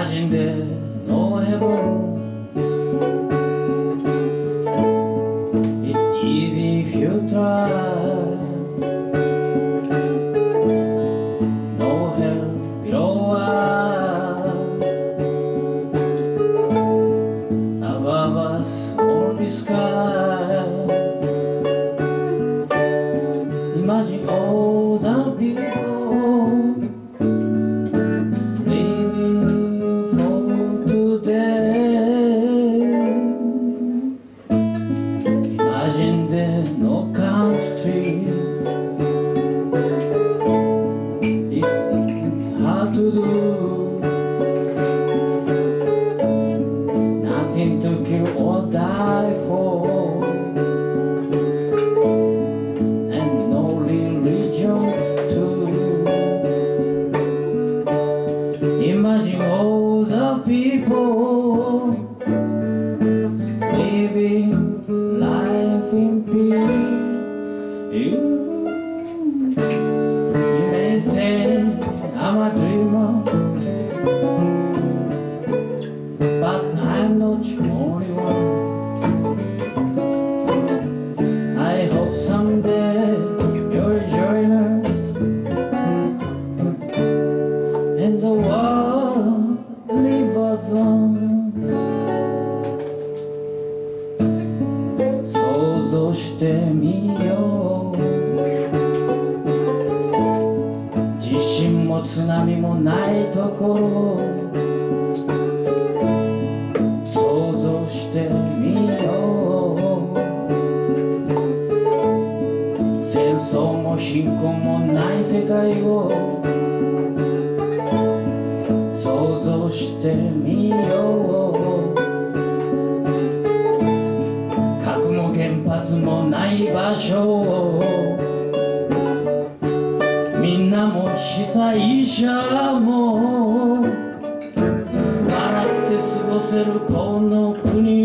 imagine no heaven It's easy if you try. No hell below us Above us sky. You, you may say I'm a dreamer, but I'm not your only one. I hope someday you're a joiner, and the world leave us alone. So, so stay me on. 津波もないところを想像してみよう。戦争も貧困もない世界を想像してみよう。核も原発もない場所を。みんなも被災者も笑って過ごせるこの国